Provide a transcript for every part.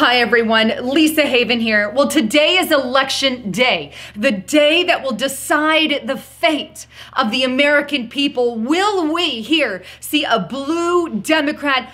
Hi everyone, Lisa Haven here. Well, today is election day, the day that will decide the fate of the American people. Will we here see a blue Democrat?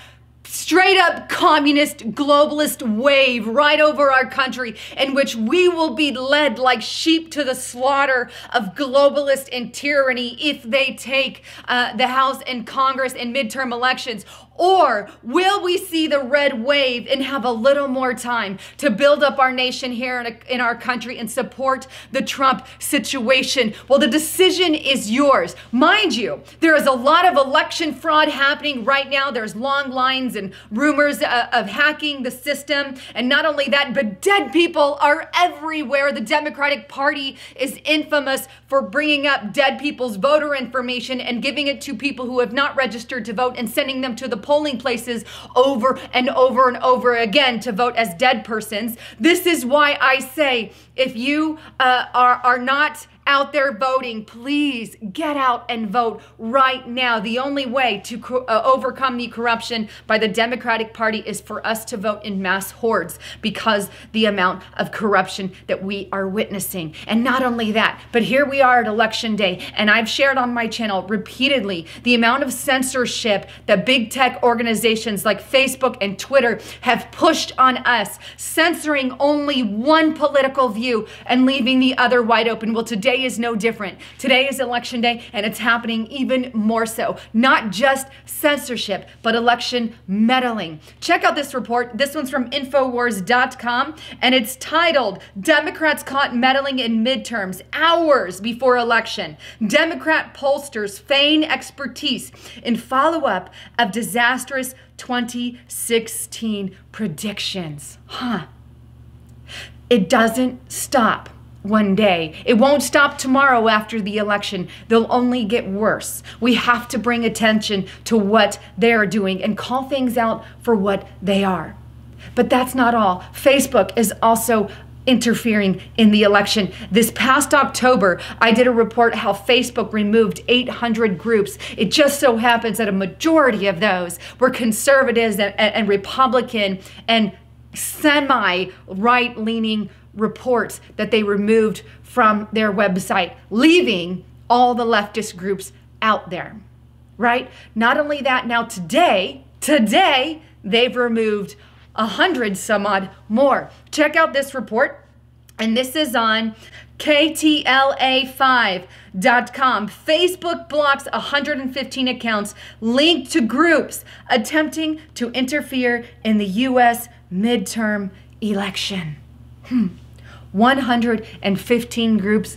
straight up communist globalist wave right over our country in which we will be led like sheep to the slaughter of globalist and tyranny if they take uh, the House and Congress in midterm elections? Or will we see the red wave and have a little more time to build up our nation here in, a, in, our country and support the Trump situation? Well, the decision is yours. Mind you, there is a lot of election fraud happening right now. There's long lines and rumors uh, of hacking the system. And not only that, but dead people are everywhere. The Democratic Party is infamous for bringing up dead people's voter information and giving it to people who have not registered to vote and sending them to the polling places over and over and over again to vote as dead persons. This is why I say if you uh, are, are not out there voting, please get out and vote right now. The only way to uh, overcome the corruption by the Democratic Party is for us to vote in mass hordes because the amount of corruption that we are witnessing. And not only that, but here we are at election day, and I've shared on my channel repeatedly the amount of censorship that big tech organizations like Facebook and Twitter have pushed on us, censoring only one political view and leaving the other wide open. Well, today today is no different. Today is election day, and it's happening even more so. Not just censorship, but election meddling. Check out this report. This one's from Infowars.com, and it's titled Democrats Caught Meddling in Midterms Hours Before Election. Democrat pollsters feign expertise in follow up of disastrous 2016 predictions. Huh. It doesn't stop one day. It won't stop tomorrow after the election. They'll only get worse. We have to bring attention to what they're doing and call things out for what they are. But that's not all. Facebook is also interfering in the election. This past October, I did a report how Facebook removed 800 groups. It just so happens that a majority of those were conservatives and, and Republican and semi right leaning reports that they removed from their website, leaving all the leftist groups out there, right? Not only that, now today, today, they've removed a hundred some odd more. Check out this report. And this is on KTLA5.com. Facebook blocks 115 accounts linked to groups attempting to interfere in the U.S. midterm election. Hmm. 115 groups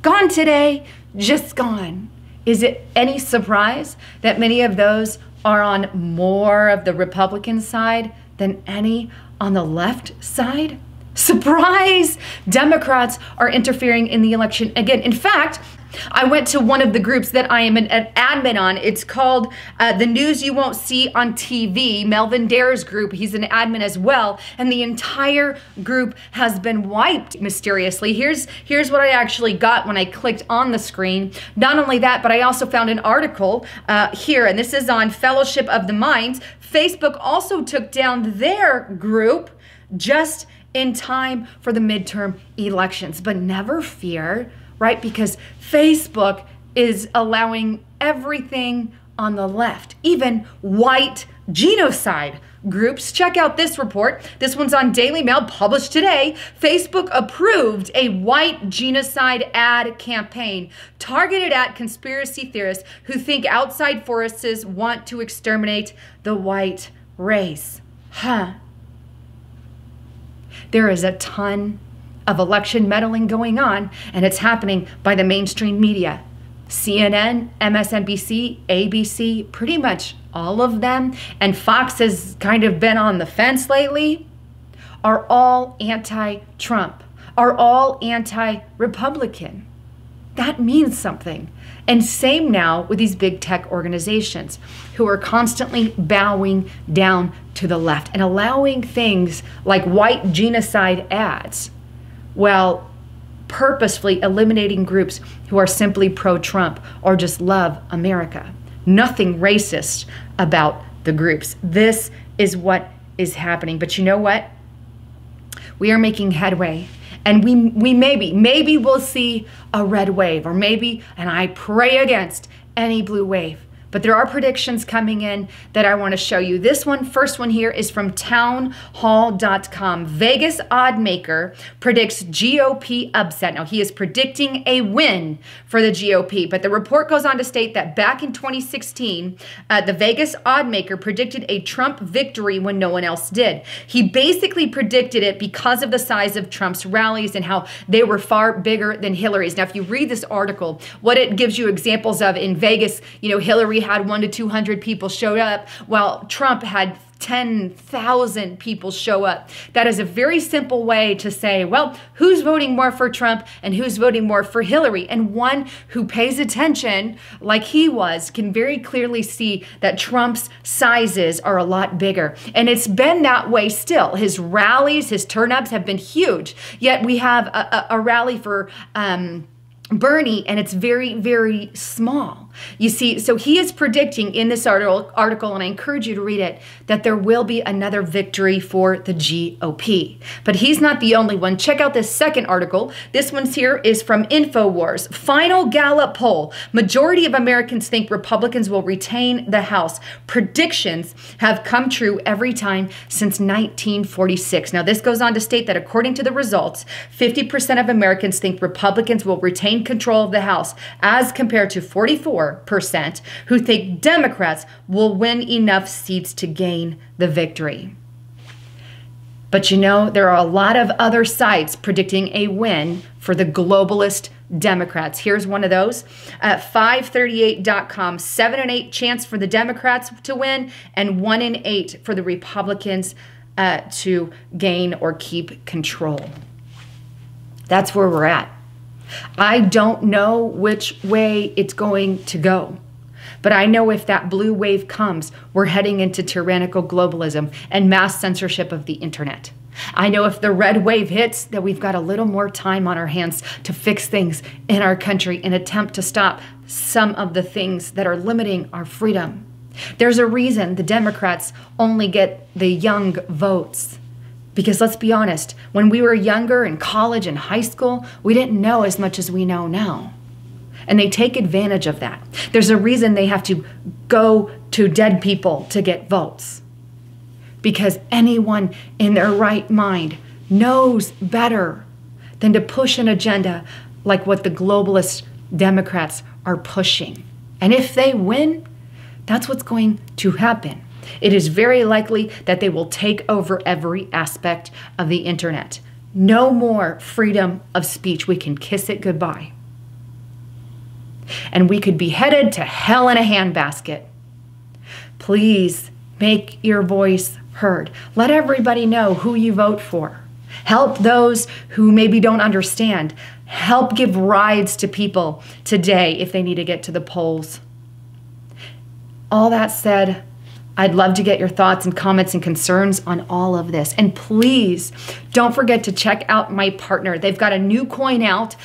gone today, just gone. Is it any surprise that many of those are on more of the Republican side than any on the left side? Surprise! Democrats are interfering in the election again. In fact, I went to one of the groups that I am an, an admin on. It's called uh, The News You Won't See on TV, Melvin Dare's group. He's an admin as well. And the entire group has been wiped mysteriously. Here's, here's what I actually got when I clicked on the screen. Not only that, but I also found an article uh, here, and this is on Fellowship of the Minds. Facebook also took down their group just in time for the midterm elections. But never fear right? Because Facebook is allowing everything on the left, even white genocide groups. Check out this report. This one's on Daily Mail, published today. Facebook approved a white genocide ad campaign targeted at conspiracy theorists who think outside forces want to exterminate the white race. Huh. There is a ton of election meddling going on, and it's happening by the mainstream media. CNN, MSNBC, ABC, pretty much all of them, and Fox has kind of been on the fence lately, are all anti Trump, are all anti Republican. That means something. And same now with these big tech organizations who are constantly bowing down to the left and allowing things like white genocide ads while purposefully eliminating groups who are simply pro Trump or just love America. Nothing racist about the groups. This is what is happening. But you know what? We are making headway. And we we maybe maybe we'll see a red wave or maybe and I pray against any blue wave. But there are predictions coming in that I want to show you. This one, first one here, is from townhall.com. Vegas oddmaker predicts GOP upset. Now, he is predicting a win for the GOP, but the report goes on to state that back in 2016, uh, the Vegas oddmaker predicted a Trump victory when no one else did. He basically predicted it because of the size of Trump's rallies and how they were far bigger than Hillary's. Now, if you read this article, what it gives you examples of in Vegas, you know, Hillary had one to 200 people showed up, while Trump had 10,000 people show up. That is a very simple way to say, well, who's voting more for Trump and who's voting more for Hillary? And one who pays attention, like he was, can very clearly see that Trump's sizes are a lot bigger. And it's been that way still. His rallies, his turnups have been huge. Yet we have a, a, a rally for, um, Bernie, and it's very, very small. You see, so he is predicting in this article, and I encourage you to read it, that there will be another victory for the GOP. But he's not the only one. Check out this second article. This one's here is from InfoWars. Final Gallup poll. Majority of Americans think Republicans will retain the House. Predictions have come true every time since 1946. Now, this goes on to state that according to the results, 50% of Americans think Republicans will retain control of the House, as compared to 44 percent who think Democrats will win enough seats to gain the victory. But you know, there are a lot of other sites predicting a win for the globalist Democrats. Here's one of those at 538.com 7 and 8 chance for the Democrats to win, and 1 in 8 for the Republicans uh, to gain or keep control. That's where we're at. I don't know which way it's going to go. But I know if that blue wave comes, we're heading into tyrannical globalism and mass censorship of the internet. I know if the red wave hits, that we've got a little more time on our hands to fix things in our country and attempt to stop some of the things that are limiting our freedom. There's a reason the Democrats only get the young votes. Because let's be honest, when we were younger in college and high school, we didn't know as much as we know now. And they take advantage of that. There's a reason they have to go to dead people to get votes. Because anyone in their right mind knows better than to push an agenda like what the globalist Democrats are pushing. And if they win, that's what's going to happen. It is very likely that they will take over every aspect of the internet. No more freedom of speech. We can kiss it goodbye. And we could be headed to hell in a handbasket. Please make your voice heard. Let everybody know who you vote for. Help those who maybe don't understand. Help give rides to people today if they need to get to the polls. All that said, I'd love to get your thoughts and comments and concerns on all of this. And please don't forget to check out my partner. They've got a new coin out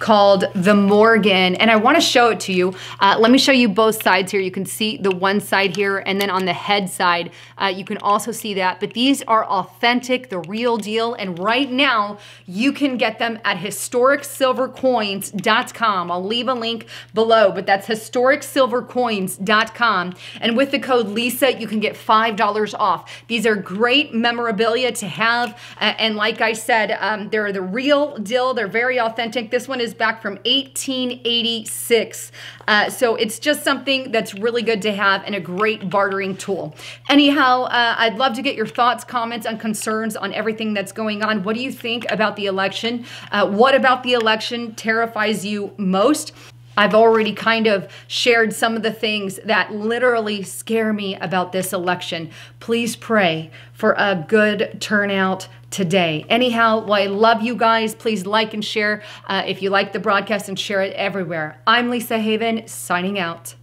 called the Morgan, and I want to show it to you. Uh, let me show you both sides here. You can see the one side here, and then on the head side, uh, you can also see that. But these are authentic, the real deal, and right now, you can get them at historicsilvercoins.com. I'll leave a link below, but that's historicsilvercoins.com. And with the code LISA, you can get $5 off. These are great memorabilia to have, uh, and like I said, um, they're the real deal. They're very authentic. This one is is back from 1886. Uh, so it's just something that's really good to have and a great bartering tool. Anyhow, uh, I'd love to get your thoughts, comments, and concerns on everything that's going on. What do you think about the election? Uh, what about the election terrifies you most? I've already kind of shared some of the things that literally scare me about this election. Please pray for a good turnout today. Anyhow, well, I love you guys. Please like and share uh, if you like the broadcast and share it everywhere. I'm Lisa Haven, signing out.